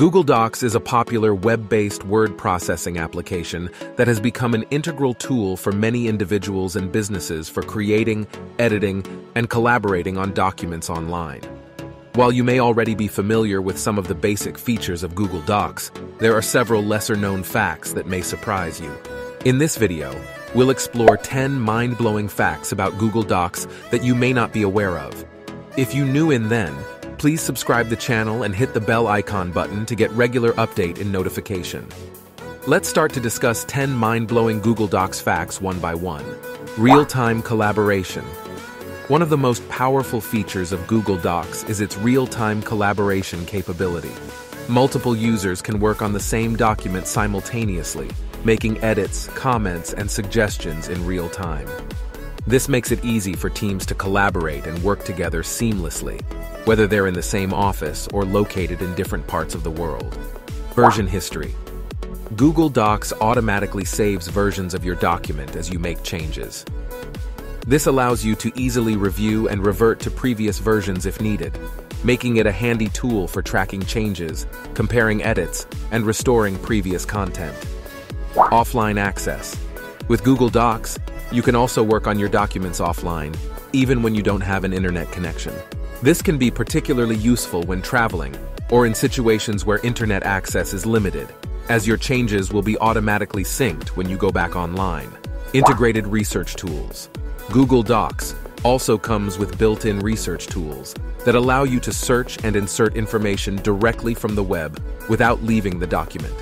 Google Docs is a popular web-based word processing application that has become an integral tool for many individuals and businesses for creating, editing, and collaborating on documents online. While you may already be familiar with some of the basic features of Google Docs, there are several lesser-known facts that may surprise you. In this video, we'll explore 10 mind-blowing facts about Google Docs that you may not be aware of. If you knew in then, Please subscribe the channel and hit the bell icon button to get regular update and notification. Let's start to discuss 10 mind-blowing Google Docs facts one by one. Real-time collaboration. One of the most powerful features of Google Docs is its real-time collaboration capability. Multiple users can work on the same document simultaneously, making edits, comments, and suggestions in real time. This makes it easy for teams to collaborate and work together seamlessly, whether they're in the same office or located in different parts of the world. Version history. Google Docs automatically saves versions of your document as you make changes. This allows you to easily review and revert to previous versions if needed, making it a handy tool for tracking changes, comparing edits, and restoring previous content. Offline access. With Google Docs, you can also work on your documents offline, even when you don't have an internet connection. This can be particularly useful when traveling or in situations where internet access is limited, as your changes will be automatically synced when you go back online. Integrated research tools. Google Docs also comes with built-in research tools that allow you to search and insert information directly from the web without leaving the document.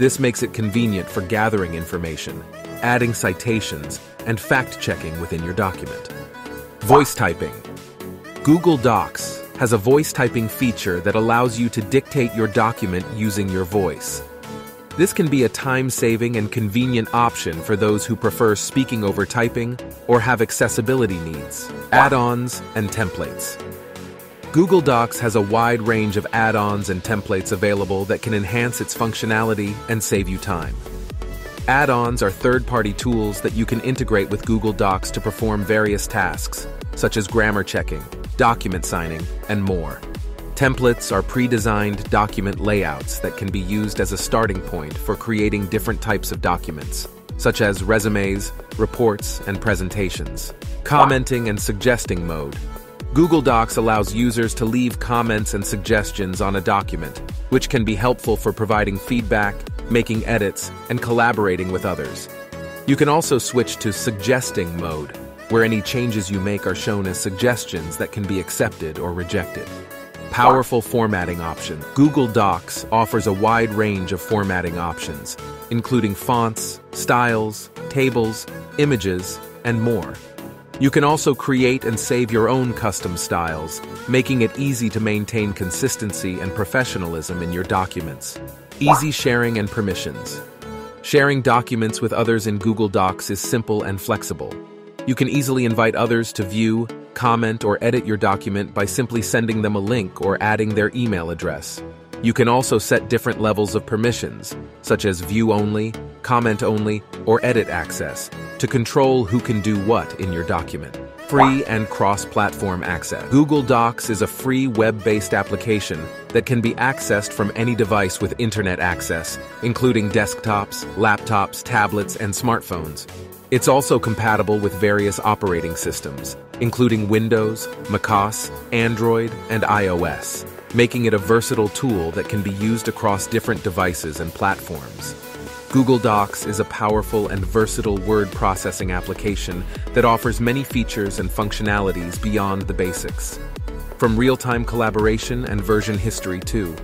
This makes it convenient for gathering information, adding citations, and fact-checking within your document. Voice typing. Google Docs has a voice typing feature that allows you to dictate your document using your voice. This can be a time-saving and convenient option for those who prefer speaking over typing or have accessibility needs. Add-ons and templates. Google Docs has a wide range of add-ons and templates available that can enhance its functionality and save you time. Add-ons are third-party tools that you can integrate with Google Docs to perform various tasks, such as grammar checking, document signing, and more. Templates are pre-designed document layouts that can be used as a starting point for creating different types of documents, such as resumes, reports, and presentations. Commenting and suggesting mode. Google Docs allows users to leave comments and suggestions on a document, which can be helpful for providing feedback, making edits, and collaborating with others. You can also switch to suggesting mode, where any changes you make are shown as suggestions that can be accepted or rejected. Powerful formatting option. Google Docs offers a wide range of formatting options, including fonts, styles, tables, images, and more. You can also create and save your own custom styles, making it easy to maintain consistency and professionalism in your documents. Easy sharing and permissions. Sharing documents with others in Google Docs is simple and flexible. You can easily invite others to view, comment, or edit your document by simply sending them a link or adding their email address. You can also set different levels of permissions, such as view only, comment only, or edit access, to control who can do what in your document. Free and cross-platform access. Google Docs is a free web-based application that can be accessed from any device with internet access, including desktops, laptops, tablets, and smartphones. It's also compatible with various operating systems, including Windows, macOS, Android, and iOS, making it a versatile tool that can be used across different devices and platforms. Google Docs is a powerful and versatile word processing application that offers many features and functionalities beyond the basics. From real-time collaboration and version history too,